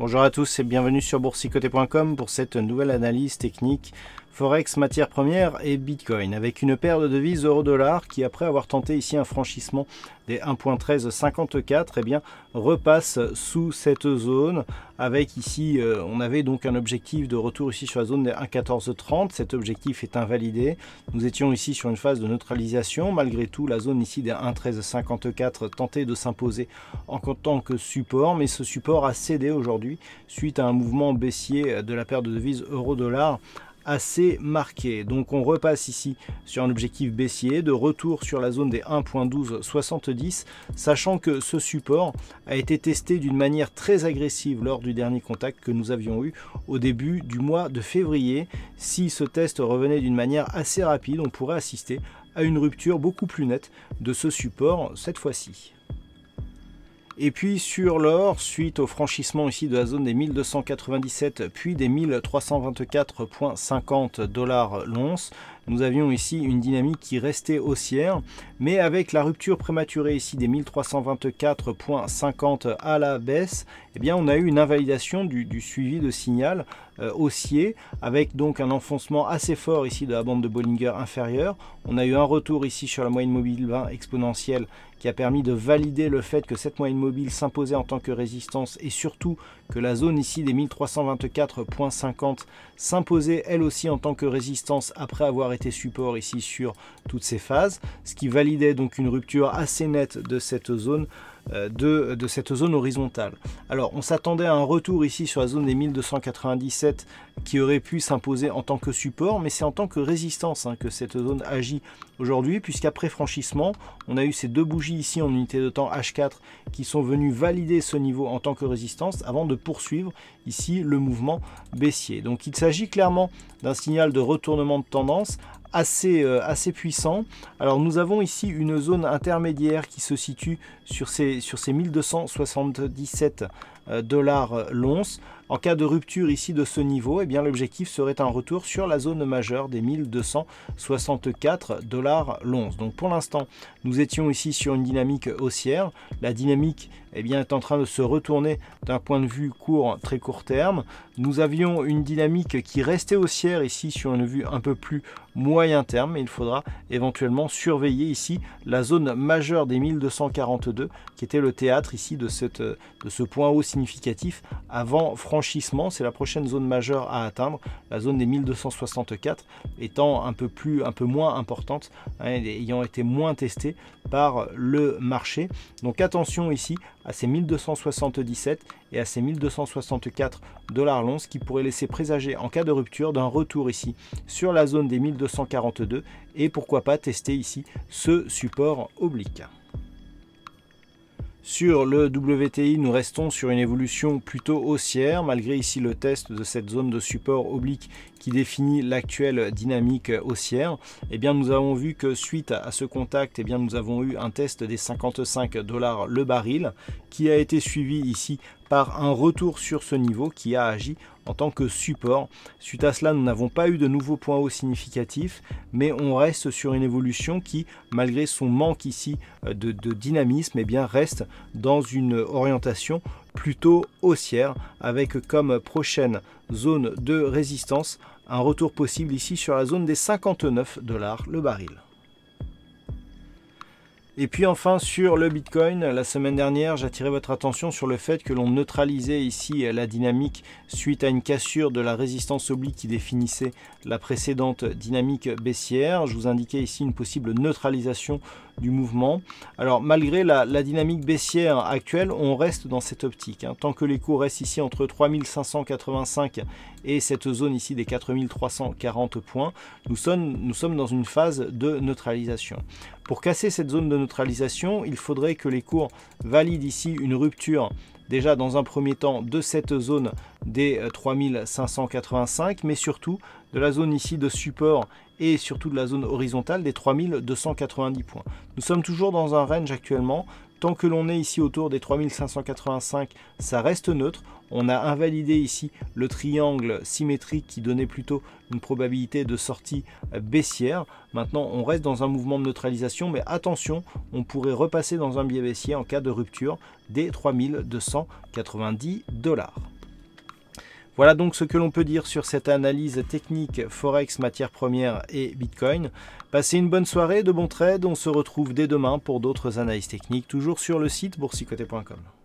Bonjour à tous et bienvenue sur boursicoté.com pour cette nouvelle analyse technique Forex, matières premières et Bitcoin, avec une paire de devises euro-dollar qui, après avoir tenté ici un franchissement des 1.1354, eh bien, repasse sous cette zone, avec ici, euh, on avait donc un objectif de retour ici sur la zone des 1.1430, cet objectif est invalidé, nous étions ici sur une phase de neutralisation, malgré tout, la zone ici des 1.1354 tentait de s'imposer en tant que support, mais ce support a cédé aujourd'hui suite à un mouvement baissier de la paire de devises euro-dollar assez marqué. Donc on repasse ici sur un objectif baissier, de retour sur la zone des 1.1270, sachant que ce support a été testé d'une manière très agressive lors du dernier contact que nous avions eu au début du mois de février. Si ce test revenait d'une manière assez rapide, on pourrait assister à une rupture beaucoup plus nette de ce support cette fois-ci. Et puis sur l'or, suite au franchissement ici de la zone des 1297 puis des 1324,50 dollars l'once, nous avions ici une dynamique qui restait haussière, mais avec la rupture prématurée ici des 1324,50 à la baisse, eh bien on a eu une invalidation du, suivi de signal euh, haussier, avec donc un enfoncement assez fort ici de la bande de Bollinger inférieure. On a eu un retour ici sur la moyenne mobile 20 exponentielle qui a permis de valider le fait que cette moyenne mobile s'imposait en tant que résistance et surtout que la zone ici des 1324.50 s'imposait elle aussi en tant que résistance après avoir support ici sur toutes ces phases, ce qui validait donc une rupture assez nette de cette zone euh, de, de, cette zone horizontale. Alors on s'attendait à un retour ici sur la zone des 1297 qui aurait pu s'imposer en tant que support, mais c'est en tant que résistance hein, que cette zone agit aujourd'hui, puisqu'après franchissement, on a eu ces deux bougies ici en unité de temps H4 qui sont venues valider ce niveau en tant que résistance avant de poursuivre ici le mouvement baissier. Donc il s'agit clairement d'un signal de retournement de tendance assez, euh, assez puissant. Alors nous avons ici une zone intermédiaire qui se situe sur ces, sur ces 1277 euh, dollars l'once. En cas de rupture ici de ce niveau, eh bien l'objectif serait un retour sur la zone majeure des 1264 dollars l'once. Donc pour l'instant, nous étions ici sur une dynamique haussière. La dynamique eh bien, est en train de se retourner d'un point de vue court, très court terme. Nous avions une dynamique qui restait haussière ici sur une vue un peu plus moyen terme, il faudra éventuellement surveiller ici la zone majeure des 1242 qui était le théâtre ici de, cette, de ce point haut significatif avant C'est la prochaine zone majeure à atteindre, la zone des 1264 étant un peu, plus, un peu moins importante, hein, ayant été moins testée par le marché. Donc attention ici à ces 1277 et à ces 1264 dollars l'once qui pourraient laisser présager en cas de rupture d'un retour ici sur la zone des 1242 et pourquoi pas tester ici ce support oblique. Sur le WTI, nous restons sur une évolution plutôt haussière, malgré ici le test de cette zone de support oblique qui définit l'actuelle dynamique haussière. Eh bien, nous avons vu que suite à ce contact, eh bien, nous avons eu un test des 55 dollars le baril, qui a été suivi ici par un retour sur ce niveau qui a agi en tant que support. Suite à cela, nous n'avons pas eu de nouveaux points hauts significatifs, mais on reste sur une évolution qui, malgré son manque ici euh, de, dynamisme, eh bien, reste dans une orientation plutôt haussière, avec comme prochaine zone de résistance un retour possible ici sur la zone des 59 dollars le baril. Et puis enfin sur le Bitcoin, la semaine dernière, j'attirais votre attention sur le fait que l'on neutralisait ici la dynamique suite à une cassure de la résistance oblique qui définissait la précédente dynamique baissière. Je vous indiquais ici une possible neutralisation du mouvement. Alors malgré la, dynamique baissière actuelle, on reste dans cette optique. Hein. Tant que les cours restent ici entre 3585 et cette zone ici des 4340 points, nous sommes, nous sommes dans une phase de neutralisation. Pour casser cette zone de neutralisation, il faudrait que les cours valident ici une rupture déjà dans un premier temps de cette zone des 3585, mais surtout de la zone ici de support et surtout de la zone horizontale des 3290 points. Nous sommes toujours dans un range actuellement. Tant que l'on est ici autour des 3585, ça reste neutre. On a invalidé ici le triangle symétrique qui donnait plutôt une probabilité de sortie baissière. Maintenant, on reste dans un mouvement de neutralisation, mais attention, on pourrait repasser dans un biais baissier en cas de rupture des 3290 dollars. Voilà donc ce que l'on peut dire sur cette analyse technique Forex, matières premières et Bitcoin. Passez une bonne soirée, de bons trades. On se retrouve dès demain pour d'autres analyses techniques, toujours sur le site boursicoté.com.